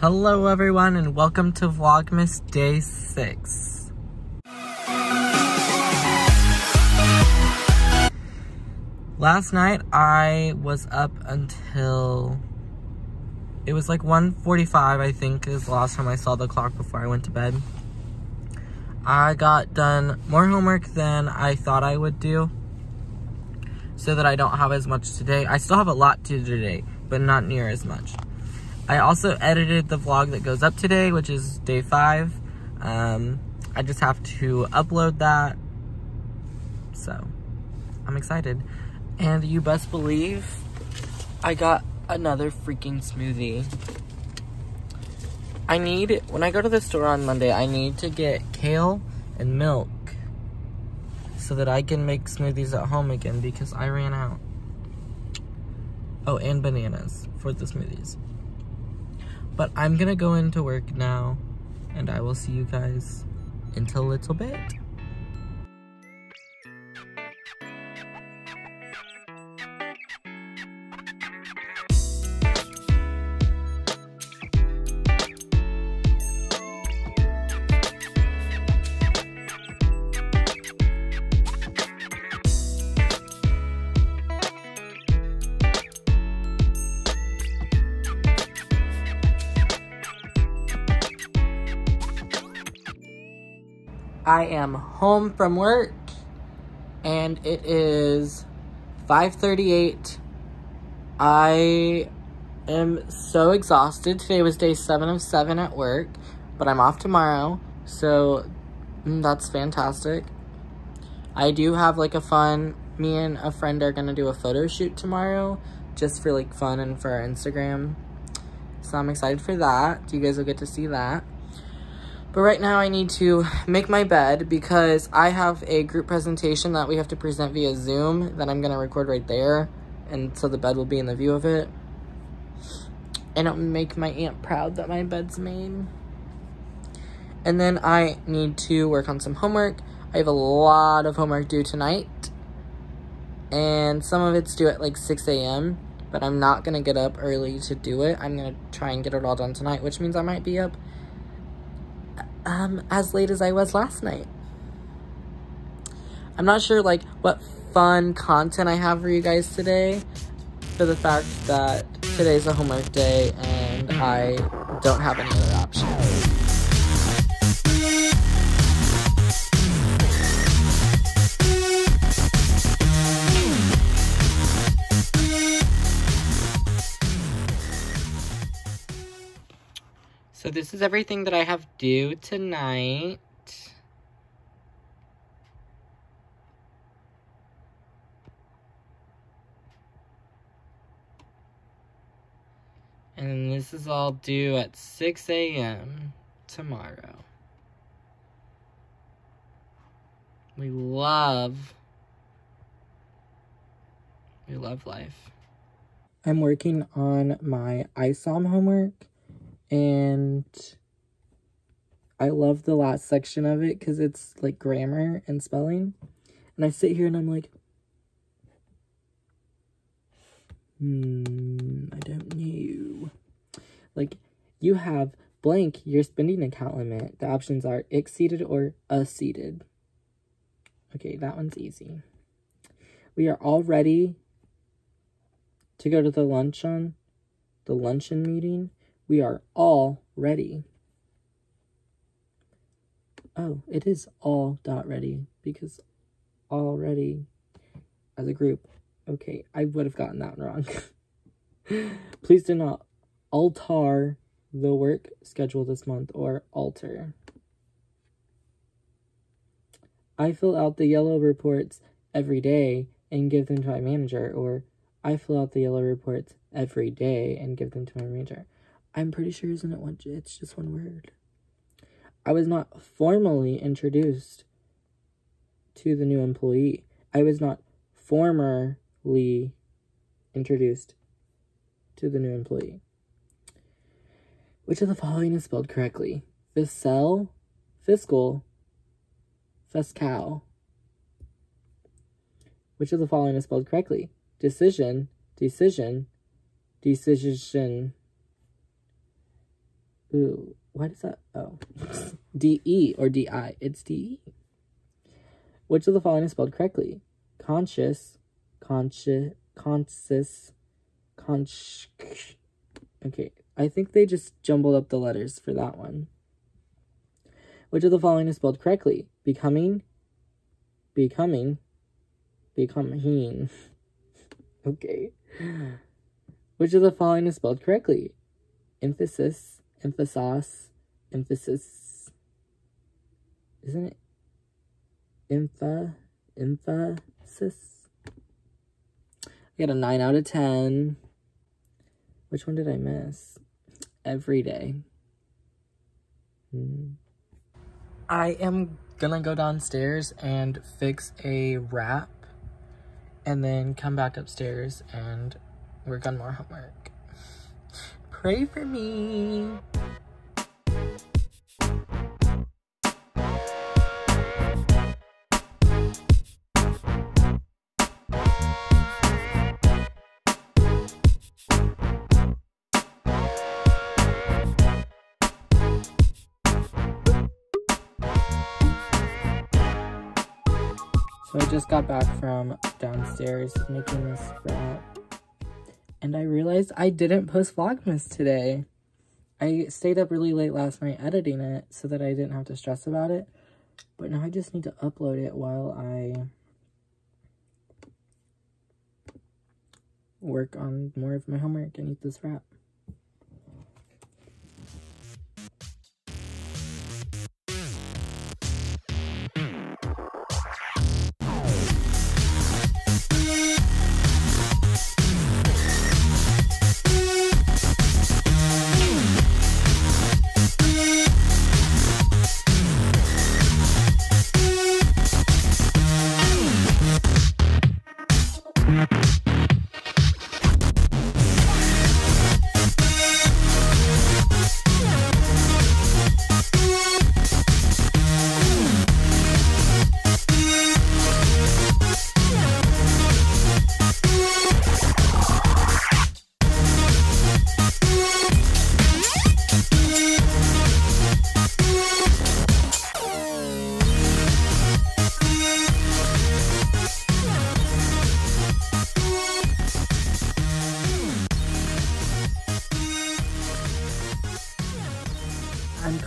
Hello everyone and welcome to Vlogmas Day 6. Last night I was up until it was like 1.45 I think is the last time I saw the clock before I went to bed. I got done more homework than I thought I would do so that I don't have as much today. I still have a lot to do today, but not near as much. I also edited the vlog that goes up today, which is day five. Um, I just have to upload that. So, I'm excited. And you best believe I got another freaking smoothie. I need, when I go to the store on Monday, I need to get kale and milk so that I can make smoothies at home again because I ran out. Oh, and bananas for the smoothies. But I'm gonna go into work now and I will see you guys in a little bit. I am home from work and it is 5.38. I am so exhausted. Today was day 7 of 7 at work, but I'm off tomorrow, so mm, that's fantastic. I do have like a fun, me and a friend are gonna do a photo shoot tomorrow, just for like fun and for our Instagram. So I'm excited for that. You guys will get to see that. But right now I need to make my bed because I have a group presentation that we have to present via Zoom that I'm going to record right there. And so the bed will be in the view of it. And it'll make my aunt proud that my bed's made. And then I need to work on some homework. I have a lot of homework due tonight. And some of it's due at like 6 a.m. But I'm not going to get up early to do it. I'm going to try and get it all done tonight, which means I might be up um, as late as I was last night. I'm not sure, like, what fun content I have for you guys today for the fact that today's a homework day and I don't have any other options. So this is everything that I have due tonight. And this is all due at 6 a.m. tomorrow. We love, we love life. I'm working on my ISOM homework and I love the last section of it because it's like grammar and spelling. And I sit here and I'm like, hmm, I don't know. Like, you have blank your spending account limit. The options are exceeded or exceeded. Okay, that one's easy. We are all ready to go to the luncheon, the luncheon meeting. We are all ready. Oh, it is all dot ready because already as a group. Okay, I would have gotten that one wrong. Please do not alter the work schedule this month or alter. I fill out the yellow reports every day and give them to my manager, or I fill out the yellow reports every day and give them to my manager. I'm pretty sure isn't it one it's just one word. I was not formally introduced to the new employee. I was not formerly introduced to the new employee. Which of the following is spelled correctly? Fiscal, fiscal, fiscal. Which of the following is spelled correctly? Decision, decision, decision Ooh, why does that? Oh, D-E or D-I. It's D-E. Which of the following is spelled correctly? Conscious, conscious, conscious, conscious. Okay, I think they just jumbled up the letters for that one. Which of the following is spelled correctly? Becoming, becoming, becoming. okay. Which of the following is spelled correctly? Emphasis, emphasis, emphasis. Isn't it? Empha, emphasis. I got a 9 out of 10. Which one did I miss? Every day. Hmm. I am gonna go downstairs and fix a wrap and then come back upstairs and work on more homework. Pray for me. So I just got back from downstairs making this wrap. And I realized I didn't post Vlogmas today. I stayed up really late last night editing it so that I didn't have to stress about it. But now I just need to upload it while I work on more of my homework and eat this wrap.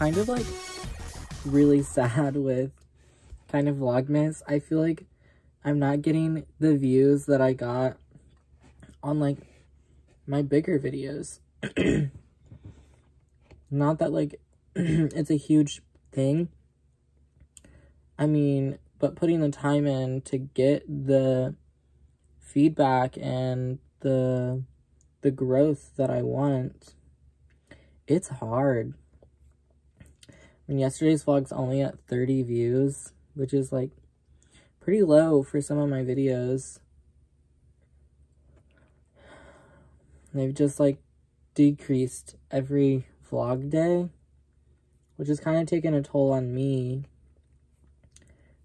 Kind of like really sad with kind of Vlogmas. I feel like I'm not getting the views that I got on like my bigger videos. not that like it's a huge thing. I mean, but putting the time in to get the feedback and the the growth that I want, it's hard. And yesterday's vlog's only at 30 views, which is like pretty low for some of my videos. They've just like decreased every vlog day, which is kind of taking a toll on me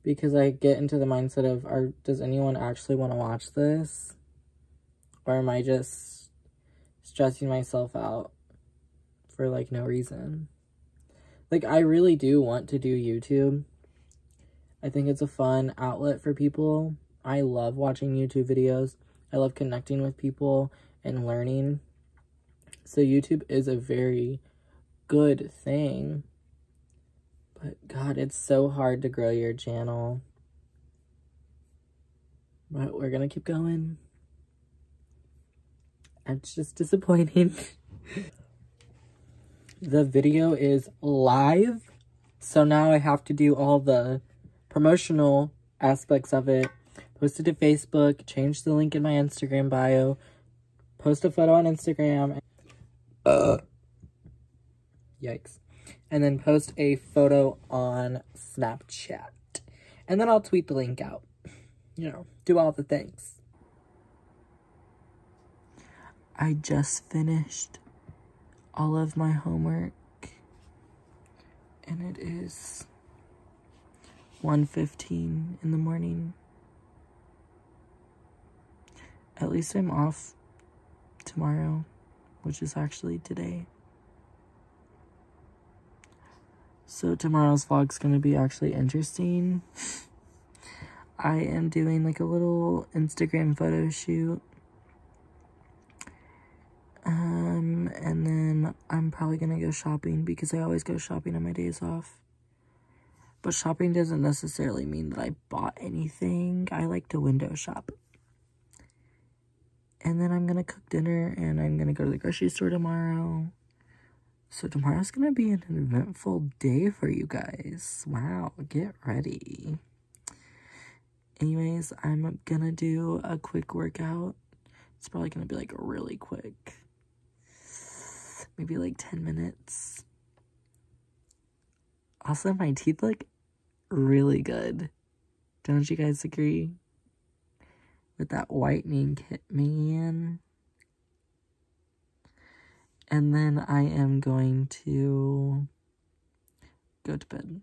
because I get into the mindset of, are, does anyone actually want to watch this? Or am I just stressing myself out for like no reason? Like, I really do want to do YouTube. I think it's a fun outlet for people. I love watching YouTube videos. I love connecting with people and learning. So YouTube is a very good thing. But God, it's so hard to grow your channel. But we're gonna keep going. It's just disappointing. the video is live. So now I have to do all the promotional aspects of it. Post it to Facebook, change the link in my Instagram bio, post a photo on Instagram. Uh. Yikes. And then post a photo on Snapchat. And then I'll tweet the link out. You know, do all the things. I just finished all of my homework and it is 1.15 in the morning. At least I'm off tomorrow, which is actually today. So tomorrow's vlog's gonna be actually interesting. I am doing like a little Instagram photo shoot. Um, and probably gonna go shopping because I always go shopping on my days off. But shopping doesn't necessarily mean that I bought anything. I like to window shop. And then I'm gonna cook dinner and I'm gonna go to the grocery store tomorrow. So tomorrow's gonna be an eventful day for you guys. Wow, get ready. Anyways, I'm gonna do a quick workout. It's probably gonna be like really quick. Maybe like 10 minutes. Also, my teeth look really good. Don't you guys agree? With that whitening kit, man. And then I am going to go to bed.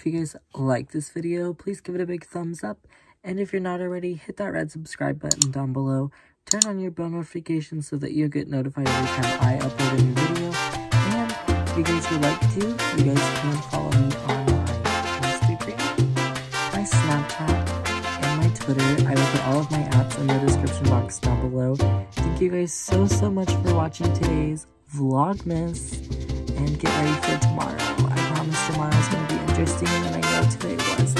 If you guys like this video, please give it a big thumbs up. And if you're not already, hit that red subscribe button down below. Turn on your bell notifications so that you get notified every time I upload a new video. And if you guys would like to, you guys can follow me on my Instagram, my Snapchat, and my Twitter. I will put all of my apps in the description box down below. Thank you guys so, so much for watching today's Vlogmas. And get ready for tomorrow. I promise tomorrow is going interesting, and I know today was.